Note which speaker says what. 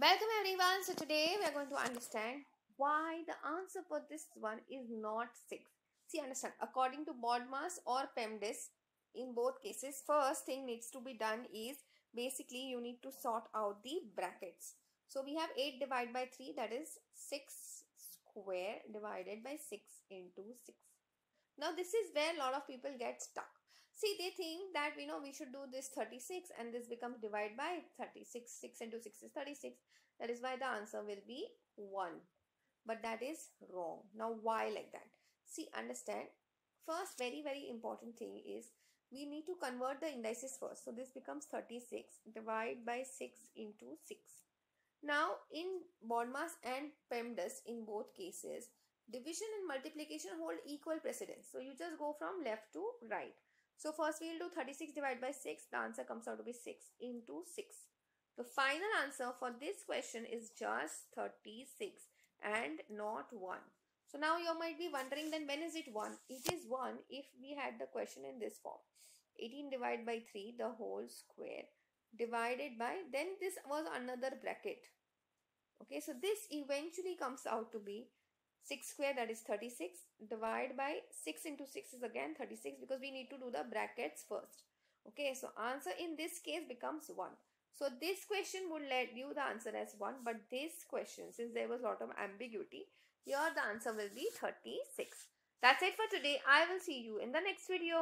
Speaker 1: Welcome everyone. So today we are going to understand why the answer for this one is not 6. See understand according to BODMAS or PEMDAS in both cases first thing needs to be done is basically you need to sort out the brackets. So we have 8 divided by 3 that is 6 square divided by 6 into 6. Now this is where a lot of people get stuck. See they think that we know we should do this 36 and this becomes divided by 36. 6 into 6 is 36. That is why the answer will be 1. But that is wrong. Now why like that? See understand. First very very important thing is we need to convert the indices first. So this becomes 36 divided by 6 into 6. Now in BODMAS and PEMDAS in both cases division and multiplication hold equal precedence. So you just go from left to right. So first we will do 36 divided by 6. The answer comes out to be 6 into 6. The final answer for this question is just 36 and not 1. So now you might be wondering then when is it 1? It is 1 if we had the question in this form. 18 divided by 3 the whole square divided by then this was another bracket. Okay so this eventually comes out to be 6 square that is 36 divided by 6 into 6 is again 36 because we need to do the brackets first. Okay so answer in this case becomes 1 so this question would let you the answer as 1 but this question since there was a lot of ambiguity here the answer will be 36 that's it for today. I will see you in the next video